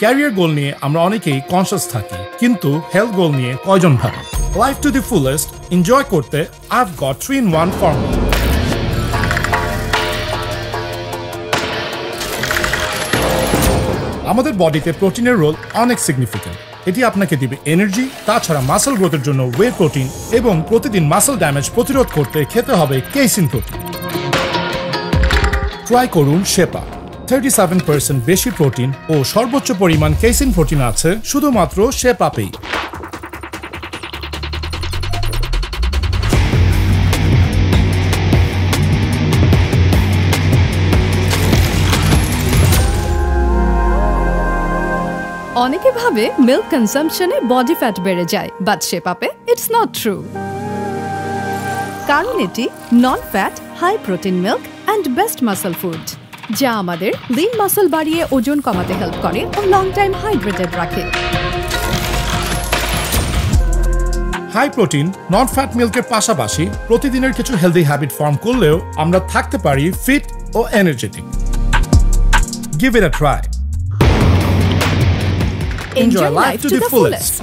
Career গোল নিয়ে আমরা অনেকেই কনসিয়াস থাকি, কিন্তু হেলথ গোল নিয়ে কয়জন ভাবে? Life to the fullest enjoy করতে I've got three in one formula আমাদের বডিতে প্রোটিনের রোল অনেক সিগনিফিক্যান্ট এটি আপনাকে দিবে এনার্জি তাছাড়া মাসেল গ্রোথের জন্য ওয়ে প্রোটিন এবং প্রতিদিন মাসেল ড্যামেজ প্রতিরোধ করতে খেতে হবে কেসিন প্রোটিন ট্রাই করুন শেপা থার্টি সেভেন পার্সেন্ট বেশি প্রোটিন ও সর্বোচ্চ পরিমাণ কেসিন প্রোটিন আছে শুধুমাত্র শেপাপেই অনেকে ভাবে মিল্ক কনজাম্পশনে বডি ফ্যাট বেড়ে যায় বাট শেপাপে ইটস নট ট্রু কারণ এটি non fat high protein milk and best muscle food যা আমাদের লিন মাসল বাড়িয়ে ওজন কমাতে হেল্প করে ও লং টাইম হাইড্রেটেড রাখে। হাই প্রোটিন নন ফ্যাট মিল্কের পাশাপাশি প্রতিদিনের কিছু হেলদি হ্যাবিট ফর্ম করলেও আমরা থাকতে পারি fit O energetic give it a try Enjoy life to the fullest.